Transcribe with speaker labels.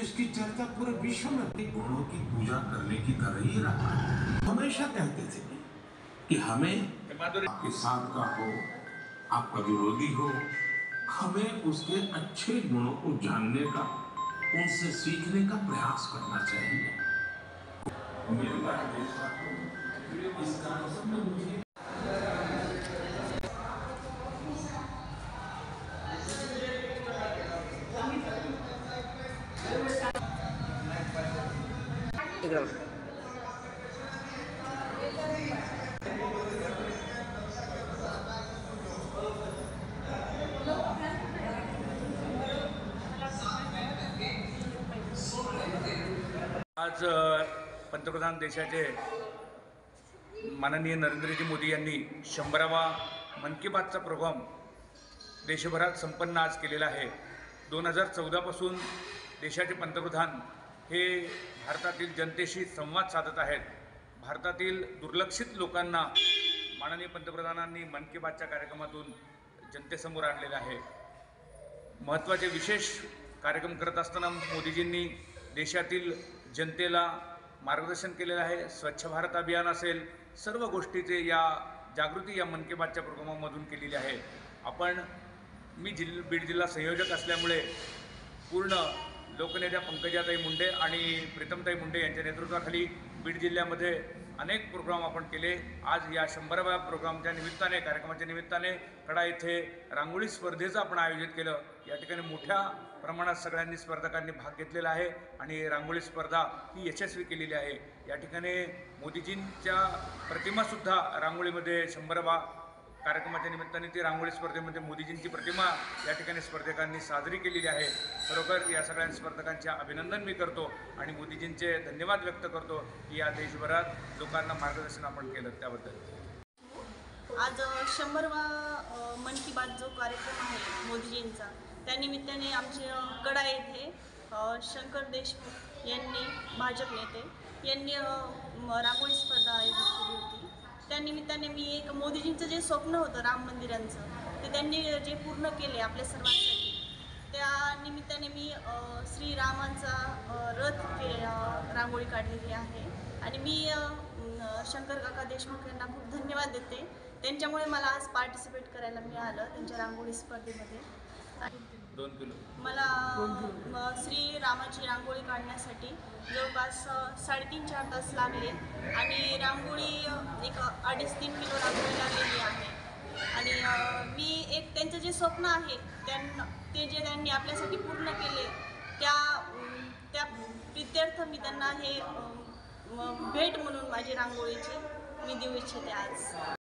Speaker 1: इसकी चर्चा पूरे विश्व में अपने गुणों की पूजा करने की कर ही रहा। है हमेशा कहते थे कि हमें आपके साथ का हो आपका विरोधी हो हमें उसके अच्छे गुणों को जानने का उनसे सीखने का प्रयास करना चाहिए। मेरे प्यारे देशवासियों, इस कार्यक्रम
Speaker 2: आज पंतप्रधान देशाचे माननीय नरेंद्रजी मोदी यांनी शंभरावा मन की बातचा प्रोग्राम देशभरात संपन्न आज केलेला आहे. दोन हजार चौदापासून देशाचे पंतप्रधान हे भारतातील जनतेशी संवाद साधत आहेत. भारतातील दुर्लक्षित लोकांना माननीय पंतप्रधानांनी मन की बातच्या कार्यक्रमातून जनतेसमोर आणलेलं आहे. महत्त्वाचे विशेष कार्यक्रम करत असताना मोदीजींनी देशातील जनतेला मार्गदर्शन केलेलं आहे. स्वच्छ भारत अभियान असेल सर्व गोष्टीचे या जागृती या मन की बातच्या प्रोग्रामामधून केलेली आहे. आपण मी जिल्ह बीड जिल्हा संयोजक असल्यामुळे पूर्ण लोकनेत्या पंकजाताई मुंडे आणि प्रीतमताई मुंडे यांच्या नेतृत्वाखाली बीड जिल्ह्यामध्ये अनेक प्रोग्राम आपण केले. आज या शंभराव्या प्रोग्रामच्या निमित्ताने कार्यक्रमाच्या निमित्ताने कडा येथे रांगोळी स्पर्धेचं आपण आयोजित केलं. या ठिकाणी मोठ्या प्रमाणात सगळ्यांनी स्पर्धकांनी भाग घेतलेला आहे आणि रांगोळी स्पर्धा ही यशस्वी केलेली आहे. या ठिकाणी मोदीजींच्या प्रतिमासुद्धा रांगोळीमध्ये शंभरावा कार्यक्रमाच्या निमित्ताने ती रांगोळी स्पर्धेमध्ये मोदीजींची प्रतिमा या ठिकाणी स्पर्धकांनी साजरी केलेली आहे. खरोखर या सगळ्या स्पर्धकांचे अभिनंदन मी करतो आणि मोदीजींचे धन्यवाद व्यक्त करतो की या देशभरात लोकांना मार्गदर्शन आपण केलं त्याबद्दल.
Speaker 3: आज शंभरवा मन की बात जो कार्यक्रम आहे मोदीजींचा त्यानिमित्ताने आमचे कडा येथे शंकर देशमुख यांनी भाजप नेते यांनी रांगोळी स्पर्धा आयोजित केली त्या त्यानिमित्ताने मी एक मोदीजींचं जे स्वप्न होतं राम मंदिरांचं ते त्यांनी जे पूर्ण केले आपल्या सर्वांसाठी त्या निमित्ताने मी श्रीरामांचा रथ के रांगोळी काढलेली आहे. आणि मी शंकर काका देशमुख यांना खूप धन्यवाद देते. त्यांच्यामुळे मला आज पार्टिसिपेट करायला मिळालं त्यांच्या रांगोळी स्पर्धेमध्ये. आणि
Speaker 2: दोन किलो.
Speaker 3: मला श्री रामाची रांगोळी काढण्यासाठी जवळपास अ, साडेतीन चार तास लागले. आणि रांगोळी अ, एक अडीच तीन किलो रांगोळी लागलेली आहे. आणि अ, मी एक त्यांचं जे स्वप्न आहे त्यांना ते जे त्यांनी आपल्यासाठी पूर्ण केले त्या अम, त्या प्रित्यर्थ मी त्यांना हे अम, म- भेट म्हणून माझी रांगोळीची मी देऊ इच्छिते आज.